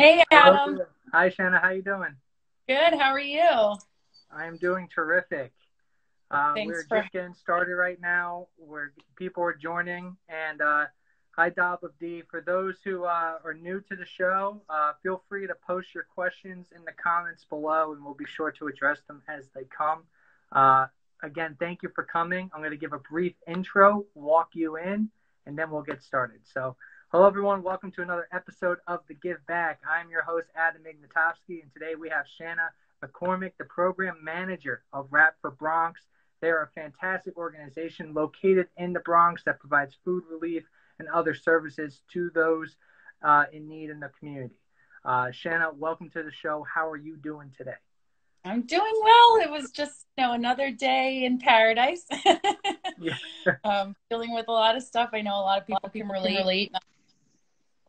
Hey, Adam. Hi, Shana. How you doing? Good. How are you? I am doing terrific. Uh, Thanks we're for- just getting started right now. Where people are joining, and uh, hi, Dob of D. For those who uh, are new to the show, uh, feel free to post your questions in the comments below, and we'll be sure to address them as they come. Uh, again, thank you for coming. I'm going to give a brief intro, walk you in, and then we'll get started. So, hello everyone. Welcome to another episode of the Give Back. I'm your host Adam Ignatowski, and today we have Shana McCormick, the program manager of Rap for Bronx. They are a fantastic organization located in the Bronx that provides food relief and other services to those uh, in need in the community. Uh, Shana, welcome to the show. How are you doing today? I'm doing well. It was just, you know, another day in paradise. Yeah. um, dealing with a lot of stuff. I know a lot of people can relate.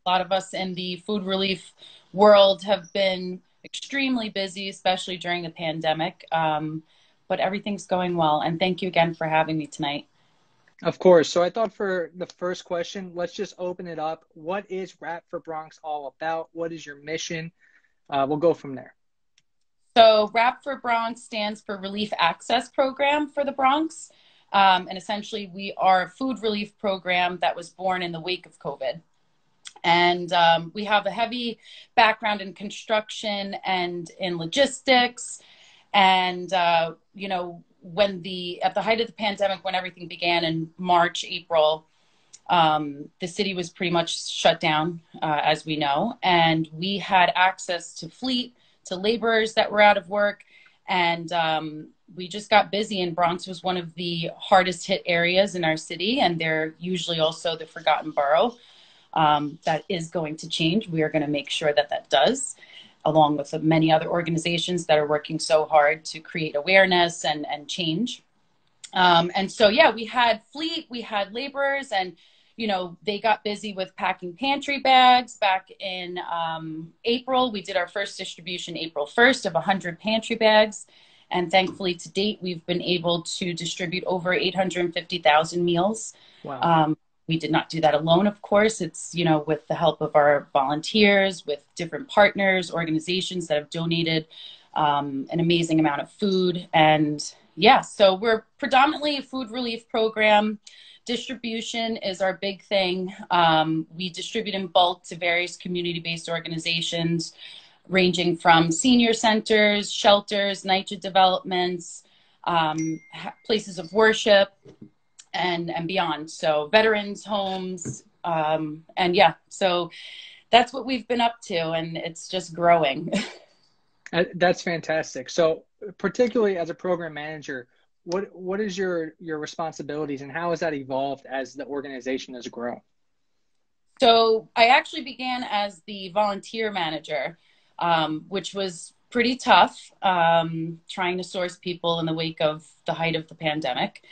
A lot of us in the food relief world have been extremely busy, especially during the pandemic. Um, but everything's going well. And thank you again for having me tonight. Of course. So I thought for the first question, let's just open it up. What is Rap for Bronx all about? What is your mission? Uh, we'll go from there. So, RAP for Bronx stands for Relief Access Program for the Bronx. Um, and essentially, we are a food relief program that was born in the wake of COVID. And um, we have a heavy background in construction and in logistics. And, uh, you know, when the, at the height of the pandemic, when everything began in March, April, um, the city was pretty much shut down, uh, as we know. And we had access to fleet, to laborers that were out of work. And um, we just got busy, and Bronx was one of the hardest hit areas in our city. And they're usually also the forgotten borough. Um, that is going to change. We are going to make sure that that does, along with many other organizations that are working so hard to create awareness and, and change. Um, and so, yeah, we had fleet, we had laborers, and you know, they got busy with packing pantry bags back in um, April. We did our first distribution April 1st of 100 pantry bags. And thankfully, to date, we've been able to distribute over 850,000 meals. Wow. Um, we did not do that alone, of course. It's, you know, with the help of our volunteers, with different partners, organizations that have donated um, an amazing amount of food. And yeah, so we're predominantly a food relief program. Distribution is our big thing. Um, we distribute in bulk to various community based organizations, ranging from senior centers, shelters, NYCHA developments, um, places of worship, and, and beyond. So, veterans' homes. Um, and yeah, so that's what we've been up to, and it's just growing. Uh, That's fantastic. So, particularly as a program manager, what what is your your responsibilities and how has that evolved as the organization has grown? So I actually began as the volunteer manager, um, which was pretty tough, um, trying to source people in the wake of the height of the pandemic.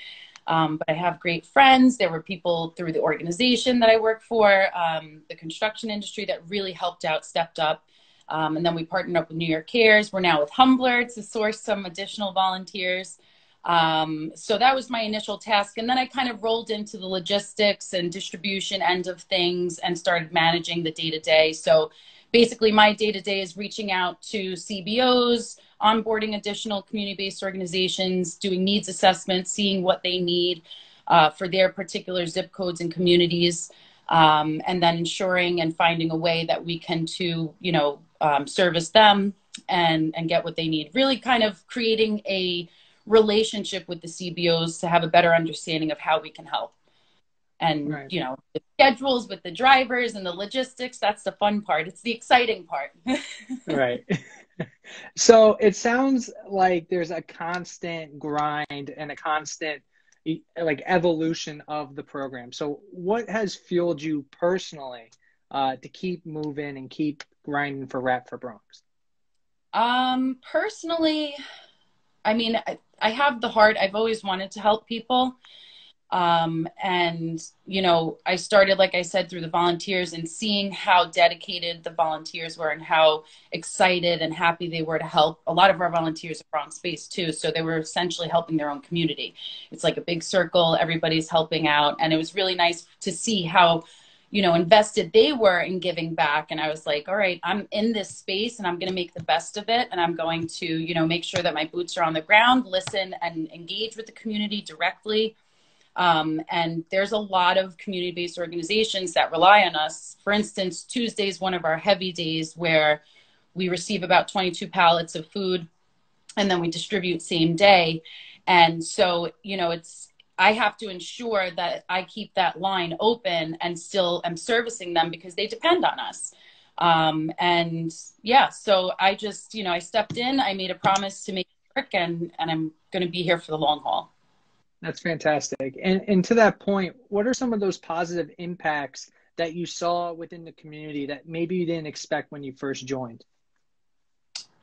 Um, but I have great friends. There were people through the organization that I work for, um, the construction industry that really helped out, stepped up. Um, and then we partnered up with New York Cares. We're now with Humbler to source some additional volunteers. Um, so that was my initial task. And then I kind of rolled into the logistics and distribution end of things and started managing the day to day. So basically, my day to day is reaching out to CBOs, onboarding additional community based organizations, doing needs assessments, seeing what they need uh, for their particular zip codes and communities. Um, and then ensuring and finding a way that we can to you know um, service them and and get what they need really kind of creating a relationship with the CBOs to have a better understanding of how we can help. And Right. you know, the schedules with the drivers and the logistics, that's the fun part. It's the exciting part. right. so it sounds like there's a constant grind and a constant like evolution of the program. So what has fueled you personally uh, to keep moving and keep grinding for Rap for Bronx? um, personally, I mean, I, I have the heart. I've always wanted to help people. Um, and, you know, I started, like I said, through the volunteers and seeing how dedicated the volunteers were and how excited and happy they were to help. A lot of our volunteers are Bronx based too. So they were essentially helping their own community. It's like a big circle, everybody's helping out. And it was really nice to see how, you know invested they were in giving back and i was like all right i'm in this space and i'm going to make the best of it and i'm going to you know make sure that my boots are on the ground listen and engage with the community directly um, and there's a lot of community based organizations that rely on us. For instance, Tuesday is one of our heavy days where we receive about 22 pallets of food and then we distribute same day. And so, you know, it's, I have to ensure that I keep that line open and still am servicing them because they depend on us. Um, and yeah, so I just, you know, I stepped in, I made a promise to make it work and, and I'm going to be here for the long haul. That's fantastic. And and to that point, what are some of those positive impacts that you saw within the community that maybe you didn't expect when you first joined?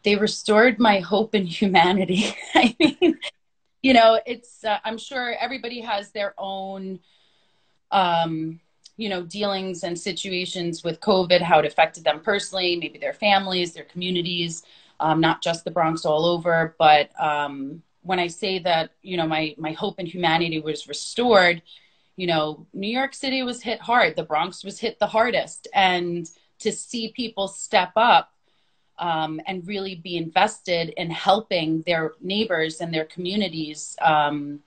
They restored my hope in humanity. I mean, you know, it's uh, I'm sure everybody has their own um you know dealings and situations with covid how it affected them personally maybe their families their communities um, not just the bronx all over but um, when I say that, you know, my, my hope in humanity was restored, you know, New York City was hit hard. The Bronx was hit the hardest. And to see people step up um, and really be invested in helping their neighbors and their communities, um,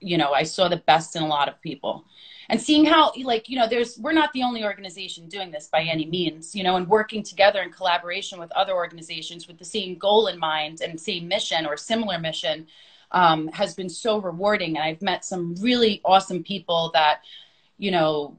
you know, I saw the best in a lot of people and seeing how like you know there's we're not the only organization doing this by any means you know and working together in collaboration with other organizations with the same goal in mind and same mission or similar mission um, has been so rewarding. And i've met some really awesome people that you know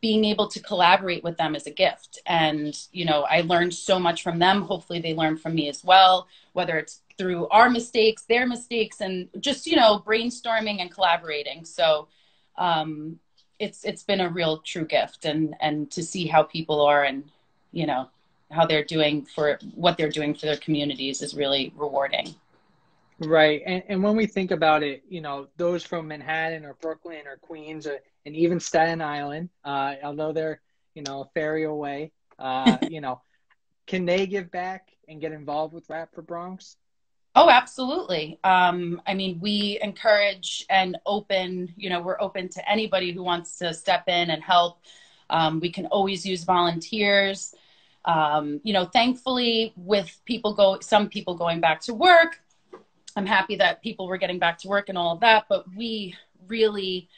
being able to collaborate with them is a gift. And you know i learned so much from them. Hopefully they learn from me as well whether it's through our mistakes their mistakes and just you know brainstorming and collaborating. So um, it's it's been a real true gift and and to see how people are and you know how they're doing for what they're doing for their communities is really rewarding. Right. And, and when we think about it you know those from manhattan or brooklyn or queens or, and even staten island uh, although they're you know a ferry away uh, you know can they give back and get involved with rap for bronx Oh, absolutely. Um, I mean, we encourage and open, you know, we're open to anybody who wants to step in and help. Um, we can always use volunteers. Um, you know, thankfully, with people go, some people going back to work, I'm happy that people were getting back to work and all of that, but we really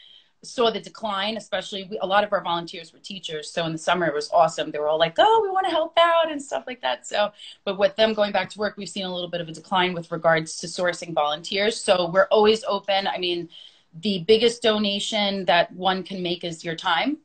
saw the decline, especially we, a lot of our volunteers were teachers. So in the summer, it was awesome. They were all like, oh, we want to help out and stuff like that. So, but with them going back to work, we've seen a little bit of a decline with regards to sourcing volunteers. So we're always open. I mean, the biggest donation that one can make is your time.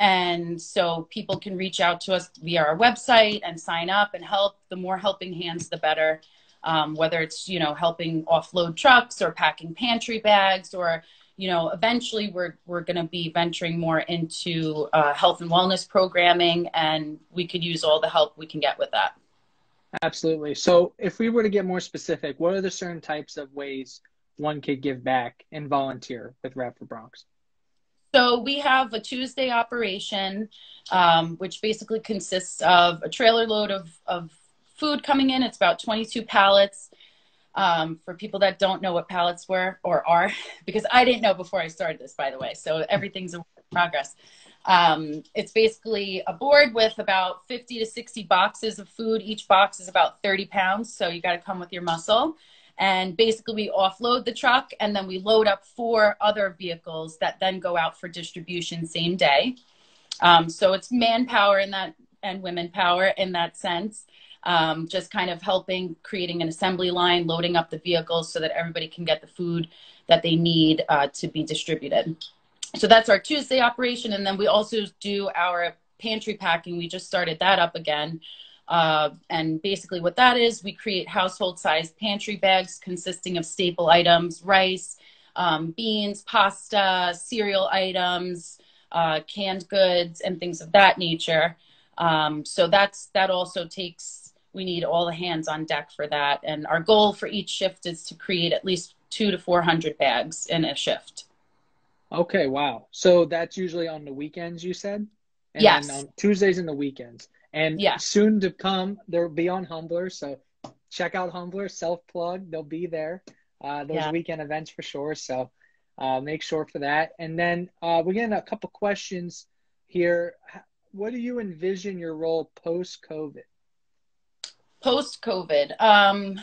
And so people can reach out to us via our website and sign up and help. The more helping hands, the better. Um, whether it's you know helping offload trucks or packing pantry bags or you know, eventually we're we're going to be venturing more into uh, health and wellness programming, and we could use all the help we can get with that. Absolutely. So, if we were to get more specific, what are the certain types of ways one could give back and volunteer with Rap for Bronx? So we have a Tuesday operation, um, which basically consists of a trailer load of, of food coming in. It's about 22 pallets. Um, for people that don't know what pallets were or are, because I didn't know before I started this, by the way. So everything's a progress. Um, it's basically a board with about 50 to 60 boxes of food. Each box is about 30 pounds. So you got to come with your muscle. And basically, we offload the truck and then we load up four other vehicles that then go out for distribution same day. Um, so it's manpower in that and women power in that sense um, just kind of helping creating an assembly line, loading up the vehicles so that everybody can get the food that they need uh, to be distributed. So that's our Tuesday operation. And then we also do our pantry packing. We just started that up again. Uh, and basically, what that is, we create household sized pantry bags consisting of staple items, rice, um, beans, pasta, cereal items, uh, canned goods, and things of that nature. Um, so that's that also takes we need all the hands on deck for that. And our goal for each shift is to create at least two to 400 bags in a shift. Okay, wow. So that's usually on the weekends, you said? And yes. on Tuesdays and the weekends. And yeah. soon to come, they'll be on Humbler. So check out Humbler, self plug. They'll be there. Uh, those yeah. weekend events for sure. So uh, make sure for that. And then uh, we're getting a couple questions here. What do you envision your role post COVID? Post COVID. Um,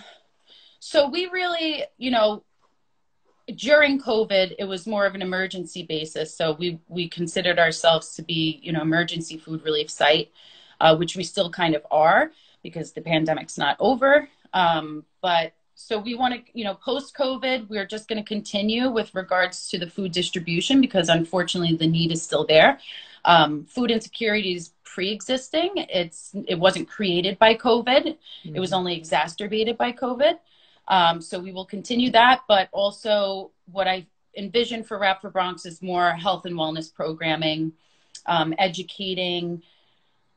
so we really, you know, during COVID, it was more of an emergency basis. So we we considered ourselves to be, you know, emergency food relief site, uh, which we still kind of are because the pandemic's not over. Um, but so we want to, you know, post COVID, we're just going to continue with regards to the food distribution because unfortunately the need is still there. Um, food insecurity is pre-existing. It's it wasn't created by COVID. Mm-hmm. It was mm-hmm. only exacerbated by COVID. Um, so we will continue that, but also what I envision for Rap for Bronx is more health and wellness programming, um, educating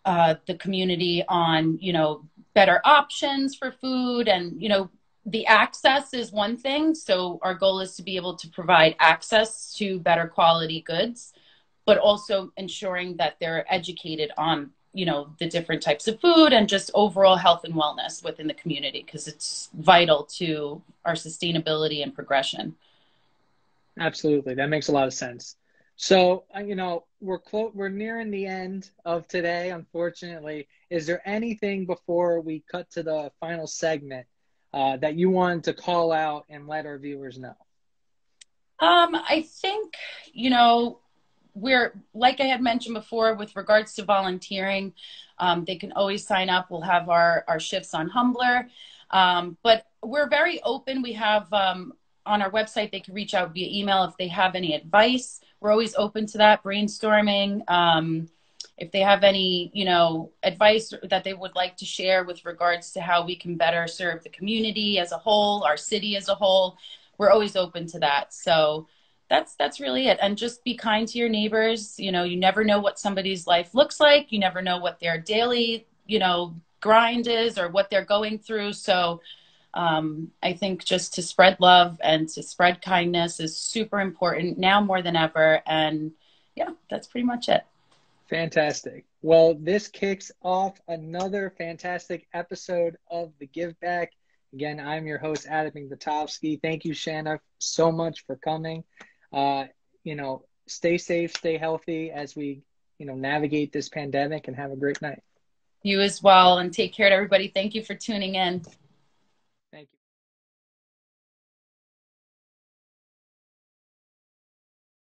uh, the community on you know better options for food and you know the access is one thing so our goal is to be able to provide access to better quality goods but also ensuring that they're educated on you know the different types of food and just overall health and wellness within the community because it's vital to our sustainability and progression. Absolutely. That makes a lot of sense. So uh, you know we're close we're nearing the end of today unfortunately. Is there anything before we cut to the final segment uh, that you wanted to call out and let our viewers know um i think you know we're like I had mentioned before with regards to volunteering, um, they can always sign up. We'll have our our shifts on Humbler, um, but we're very open. We have um, on our website they can reach out via email if they have any advice. We're always open to that brainstorming. Um, if they have any, you know, advice that they would like to share with regards to how we can better serve the community as a whole, our city as a whole, we're always open to that. So that's that's really it. And just be kind to your neighbors. You know you never know what somebody's life looks like. You never know what their daily you know grind is or what they're going through. So um, i think just to spread love and to spread kindness is super important now more than ever. And yeah that's pretty much it fantastic well this kicks off another fantastic episode of the give back again i'm your host adam Gbatovsky. thank you shana so much for coming uh, you know, stay safe, stay healthy as we, you know, navigate this pandemic and have a great night. You as well. And take care to everybody. Thank you for tuning in.